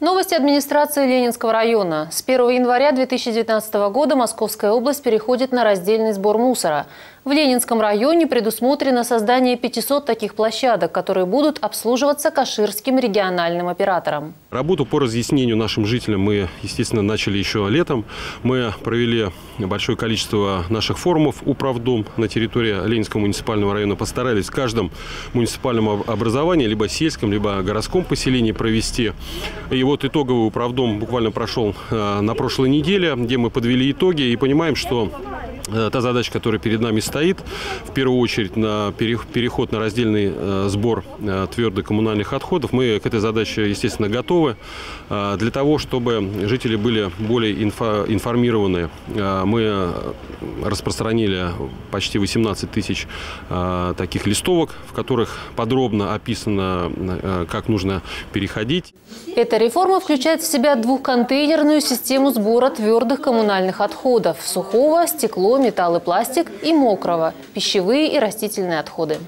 Новости администрации Ленинского района. С 1 января 2019 года Московская область переходит на раздельный сбор мусора. В Ленинском районе предусмотрено создание 500 таких площадок, которые будут обслуживаться Каширским региональным оператором. Работу по разъяснению нашим жителям мы, естественно, начали еще летом. Мы провели большое количество наших форумов «Управдом» на территории Ленинского муниципального района. Постарались в каждом муниципальном образовании, либо сельском, либо городском поселении провести. И вот итоговый «Управдом» буквально прошел э, на прошлой неделе, где мы подвели итоги и понимаем, что та задача, которая перед нами стоит, в первую очередь на переход на раздельный э, сбор э, твердых коммунальных отходов, мы к этой задаче, естественно, готовы. Для того, чтобы жители были более информированы, мы распространили почти 18 тысяч таких листовок, в которых подробно описано, как нужно переходить. Эта реформа включает в себя двухконтейнерную систему сбора твердых коммунальных отходов – сухого, стекло, металл и пластик и мокрого – пищевые и растительные отходы.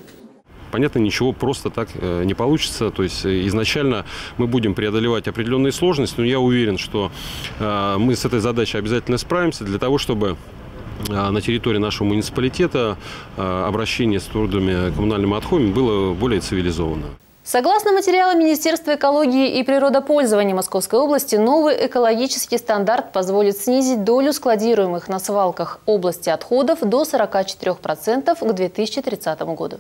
Понятно, ничего просто так э, не получится. То есть э, изначально мы будем преодолевать определенные сложности, но я уверен, что э, мы с этой задачей обязательно справимся для того, чтобы на территории нашего муниципалитета обращение с трудными коммунальными отходами было более цивилизованно. Согласно материалам Министерства экологии и природопользования Московской области, новый экологический стандарт позволит снизить долю складируемых на свалках области отходов до 44% к 2030 году.